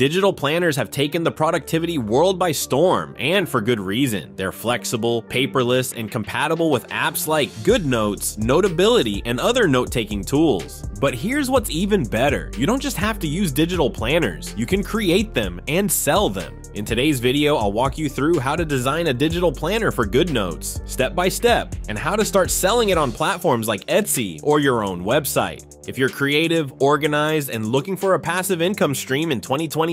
Digital planners have taken the productivity world by storm, and for good reason. They're flexible, paperless, and compatible with apps like GoodNotes, Notability, and other note-taking tools. But here's what's even better. You don't just have to use digital planners, you can create them and sell them. In today's video, I'll walk you through how to design a digital planner for GoodNotes, step by step, and how to start selling it on platforms like Etsy or your own website. If you're creative, organized, and looking for a passive income stream in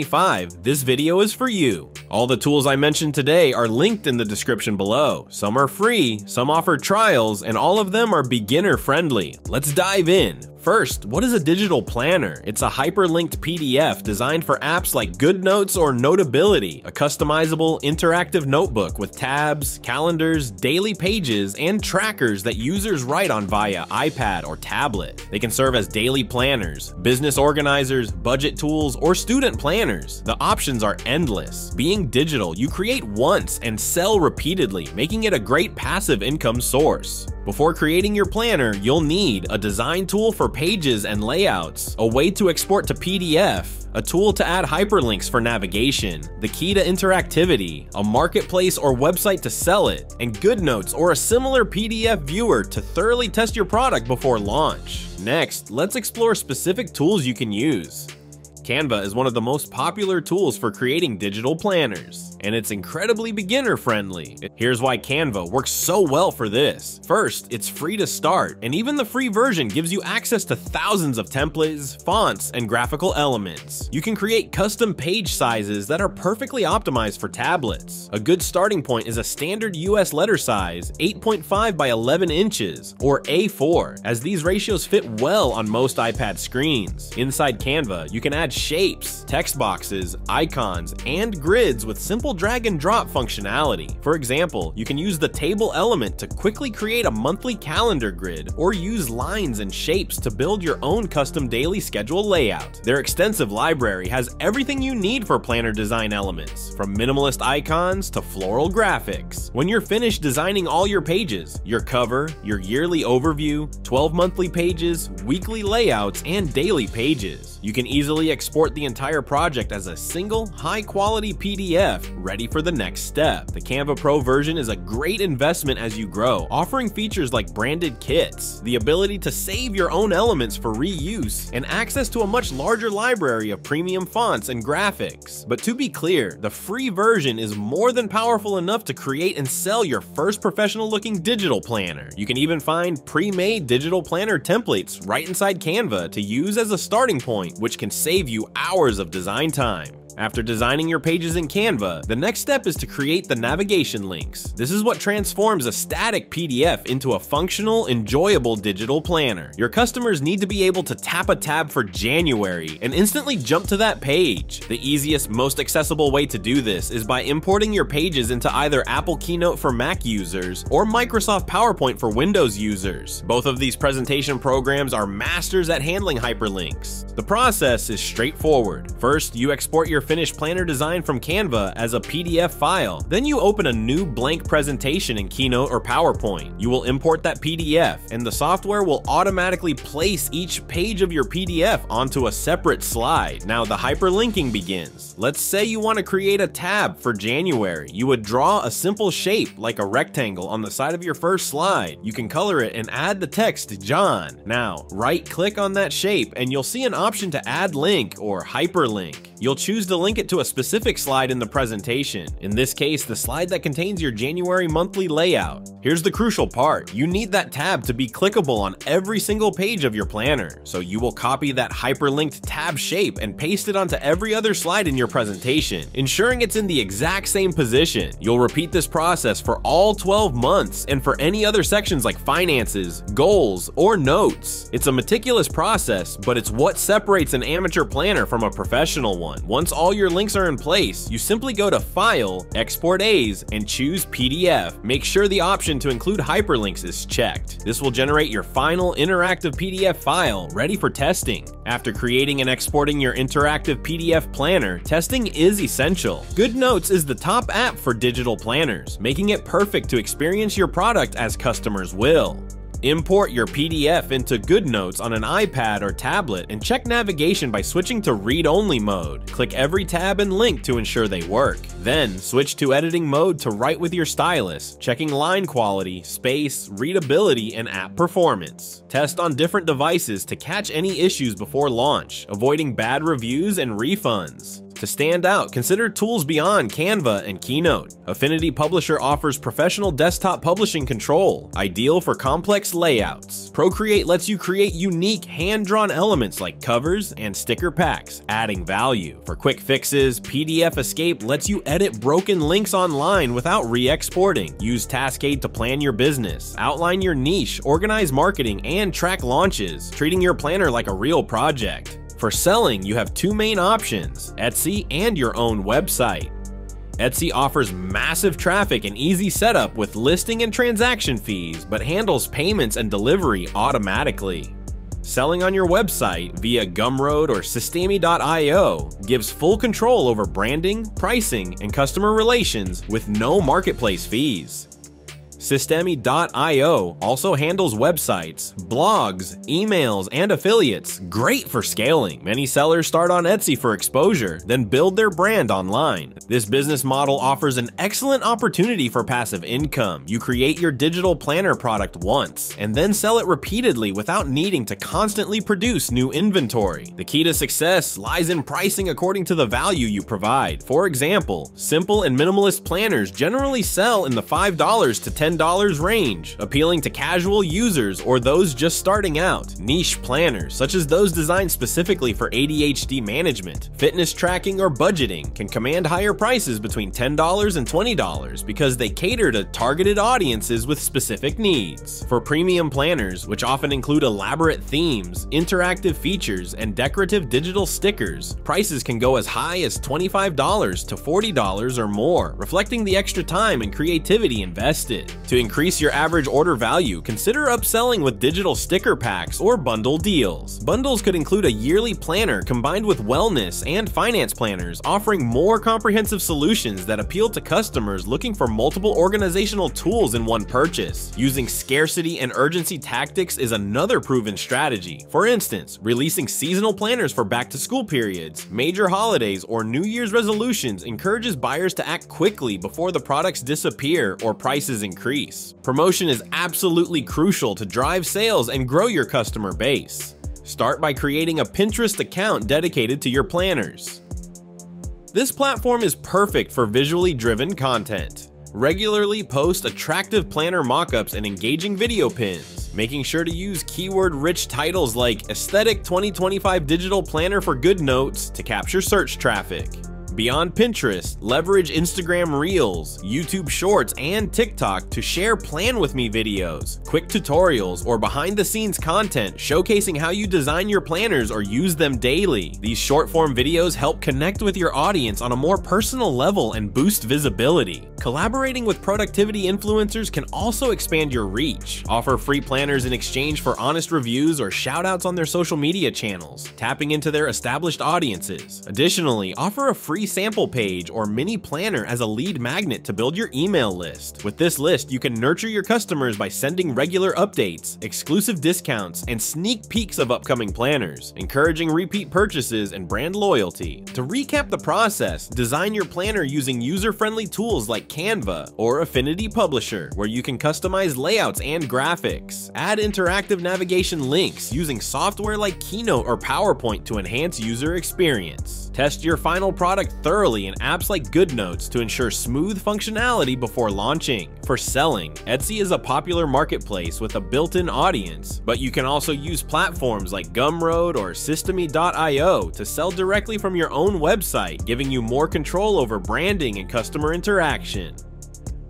2025, this video is for you. All the tools I mentioned today are linked in the description below. Some are free, some offer trials, and all of them are beginner friendly. Let's dive in. First, what is a digital planner? It's a hyperlinked PDF designed for apps like GoodNotes or Notability, a customizable interactive notebook with tabs, calendars, daily pages, and trackers that users write on via iPad or tablet. They can serve as daily planners, business organizers, budget tools, or student planners. The options are endless. Being digital, you create once and sell repeatedly, making it a great passive income source. Before creating your planner, you'll need a design tool for pages and layouts, a way to export to PDF, a tool to add hyperlinks for navigation, the key to interactivity, a marketplace or website to sell it, and GoodNotes or a similar PDF viewer to thoroughly test your product before launch. Next, let's explore specific tools you can use. Canva is one of the most popular tools for creating digital planners, and it's incredibly beginner friendly. Here's why Canva works so well for this. First, it's free to start, and even the free version gives you access to thousands of templates, fonts, and graphical elements. You can create custom page sizes that are perfectly optimized for tablets. A good starting point is a standard US letter size, 8.5 by 11 inches, or A4, as these ratios fit well on most iPad screens. Inside Canva, you can add shapes, text boxes, icons, and grids with simple drag and drop functionality. For example, you can use the table element to quickly create a monthly calendar grid, or use lines and shapes to build your own custom daily schedule layout. Their extensive library has everything you need for planner design elements, from minimalist icons to floral graphics. When you're finished designing all your pages, your cover, your yearly overview, 12 monthly pages, weekly layouts, and daily pages, you can easily export the entire project as a single, high-quality PDF ready for the next step. The Canva Pro version is a great investment as you grow, offering features like branded kits, the ability to save your own elements for reuse, and access to a much larger library of premium fonts and graphics. But to be clear, the free version is more than powerful enough to create and sell your first professional-looking digital planner. You can even find pre-made digital planner templates right inside Canva to use as a starting point, which can save you you hours of design time. After designing your pages in Canva, the next step is to create the navigation links. This is what transforms a static PDF into a functional, enjoyable digital planner. Your customers need to be able to tap a tab for January and instantly jump to that page. The easiest, most accessible way to do this is by importing your pages into either Apple Keynote for Mac users or Microsoft PowerPoint for Windows users. Both of these presentation programs are masters at handling hyperlinks. The process is straightforward. First, you export your finished planner design from Canva as a PDF file. Then you open a new blank presentation in Keynote or PowerPoint. You will import that PDF, and the software will automatically place each page of your PDF onto a separate slide. Now the hyperlinking begins. Let's say you want to create a tab for January. You would draw a simple shape like a rectangle on the side of your first slide. You can color it and add the text John. Now, right click on that shape and you'll see an option to add link or hyperlink. You'll choose link it to a specific slide in the presentation, in this case the slide that contains your January monthly layout. Here's the crucial part, you need that tab to be clickable on every single page of your planner, so you will copy that hyperlinked tab shape and paste it onto every other slide in your presentation, ensuring it's in the exact same position. You'll repeat this process for all 12 months and for any other sections like finances, goals, or notes. It's a meticulous process, but it's what separates an amateur planner from a professional one. Once all your links are in place, you simply go to File, Export As, and choose PDF. Make sure the option to include hyperlinks is checked. This will generate your final interactive PDF file ready for testing. After creating and exporting your interactive PDF planner, testing is essential. GoodNotes is the top app for digital planners, making it perfect to experience your product as customers will. Import your PDF into GoodNotes on an iPad or tablet and check navigation by switching to read-only mode. Click every tab and link to ensure they work. Then, switch to editing mode to write with your stylus, checking line quality, space, readability, and app performance. Test on different devices to catch any issues before launch, avoiding bad reviews and refunds. To stand out, consider tools beyond Canva and Keynote. Affinity Publisher offers professional desktop publishing control, ideal for complex layouts. Procreate lets you create unique hand-drawn elements like covers and sticker packs, adding value. For quick fixes, PDF Escape lets you edit broken links online without re-exporting. Use Taskade to plan your business, outline your niche, organize marketing, and track launches, treating your planner like a real project. For selling, you have two main options, Etsy and your own website. Etsy offers massive traffic and easy setup with listing and transaction fees, but handles payments and delivery automatically. Selling on your website via Gumroad or Systeme.io gives full control over branding, pricing, and customer relations with no marketplace fees. Systeme.io also handles websites, blogs, emails, and affiliates, great for scaling. Many sellers start on Etsy for exposure, then build their brand online. This business model offers an excellent opportunity for passive income. You create your digital planner product once, and then sell it repeatedly without needing to constantly produce new inventory. The key to success lies in pricing according to the value you provide. For example, simple and minimalist planners generally sell in the $5 to $10 $10 range, appealing to casual users or those just starting out. Niche planners, such as those designed specifically for ADHD management, fitness tracking, or budgeting, can command higher prices between $10 and $20 because they cater to targeted audiences with specific needs. For premium planners, which often include elaborate themes, interactive features, and decorative digital stickers, prices can go as high as $25 to $40 or more, reflecting the extra time and creativity invested. To increase your average order value, consider upselling with digital sticker packs or bundle deals. Bundles could include a yearly planner combined with wellness and finance planners, offering more comprehensive solutions that appeal to customers looking for multiple organizational tools in one purchase. Using scarcity and urgency tactics is another proven strategy. For instance, releasing seasonal planners for back to school periods, major holidays, or New Year's resolutions encourages buyers to act quickly before the products disappear or prices increase increase. Promotion is absolutely crucial to drive sales and grow your customer base. Start by creating a Pinterest account dedicated to your planners. This platform is perfect for visually driven content. Regularly post attractive planner mockups and engaging video pins, making sure to use keyword-rich titles like Aesthetic 2025 Digital Planner for Good Notes to capture search traffic. Beyond Pinterest, leverage Instagram Reels, YouTube Shorts, and TikTok to share Plan With Me videos, quick tutorials, or behind the scenes content showcasing how you design your planners or use them daily. These short form videos help connect with your audience on a more personal level and boost visibility. Collaborating with productivity influencers can also expand your reach. Offer free planners in exchange for honest reviews or shoutouts on their social media channels, tapping into their established audiences. Additionally, offer a free sample page or mini planner as a lead magnet to build your email list. With this list, you can nurture your customers by sending regular updates, exclusive discounts, and sneak peeks of upcoming planners, encouraging repeat purchases and brand loyalty. To recap the process, design your planner using user-friendly tools like Canva or Affinity Publisher, where you can customize layouts and graphics. Add interactive navigation links using software like Keynote or PowerPoint to enhance user experience. Test your final product thoroughly in apps like GoodNotes to ensure smooth functionality before launching. For selling, Etsy is a popular marketplace with a built-in audience, but you can also use platforms like Gumroad or Systeme.io to sell directly from your own website, giving you more control over branding and customer interaction.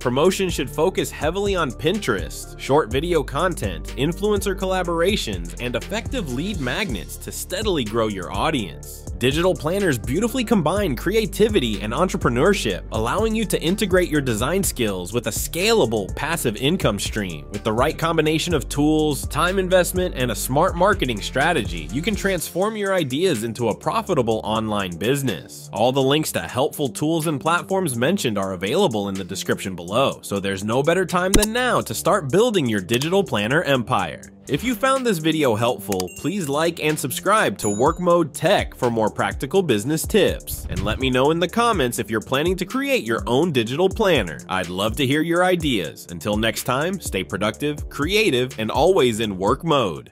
Promotion should focus heavily on Pinterest, short video content, influencer collaborations, and effective lead magnets to steadily grow your audience. Digital planners beautifully combine creativity and entrepreneurship, allowing you to integrate your design skills with a scalable passive income stream. With the right combination of tools, time investment, and a smart marketing strategy, you can transform your ideas into a profitable online business. All the links to helpful tools and platforms mentioned are available in the description below below, so there's no better time than now to start building your digital planner empire. If you found this video helpful, please like and subscribe to Work Mode Tech for more practical business tips. And let me know in the comments if you're planning to create your own digital planner. I'd love to hear your ideas. Until next time, stay productive, creative, and always in work mode.